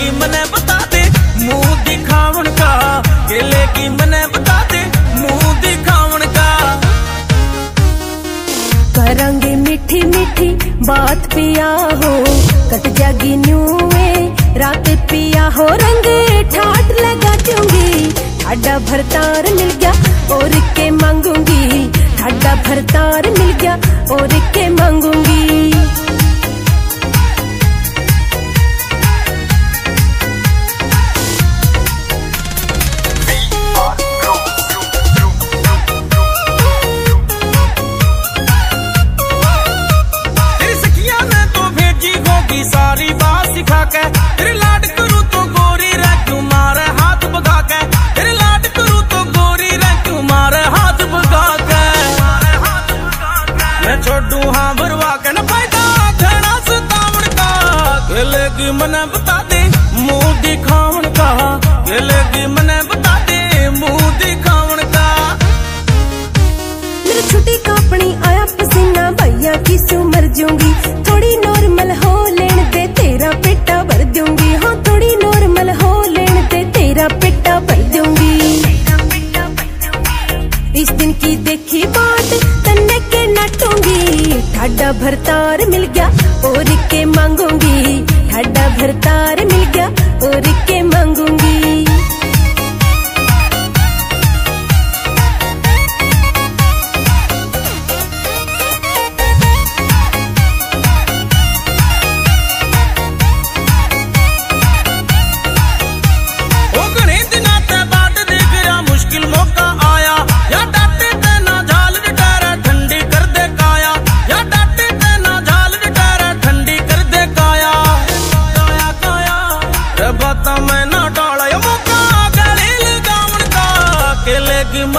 की मने बता दे। मुँह दिखावन का, केले की मने बता दे। मुँह दिखावन का। करंगे मीठी मीठी बात पिया हो, कट जागी न्यूए, रात पिया हो, रंगे ठाट लगा चूँगी। ठाडा भरतार मिल गया और के मांगूँगी। ठाडा भरतार मिल गया और के मांगूँगी। छोड़ू हाँ भरवा के न फ़ायदा। घना सतावण का खेलेगी मने बता दे, मुँह दिखावन का। बता दे, मुँह दिखावन का। मेरी छुट्टी कापनी आया पसीना भैया की सु मर थोड़ी नॉर्मल हो लेन दे, तेरा पेटा भर दूँगी हाँ थोड़ी नॉर्मल हो लेन दे, तेरा पेटा भर दूँगी इस दिन की देखी बात, तन्ने नटूँगी ठाडा भरतार मिल गया और के मांगूँगी ठाडा भरतार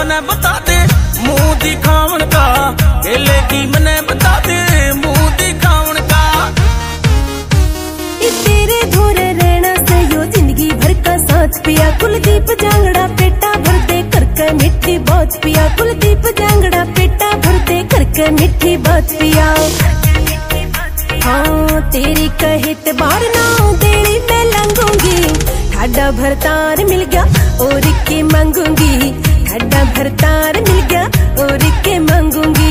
मने बता दे, मुँह दिखावन का। केले की मने बता दे, मुँह दिखावन का। तेरे धोरे रहना से यो ज़िंदगी भर का साथ पिया। कुलदीप जांगड़ा पेटा भर दे, करके मिठी बात पिया। कुलदीप जांगड़ा पेटा भर दे, करके मिठी बात पिया। हाँ तेरी कहित बार ना देनी मैं लंगूँगी। ठाडा भरतार मिल गया और के मांगूँगी। घाटा भरतार मिल गया और के मांगूँगी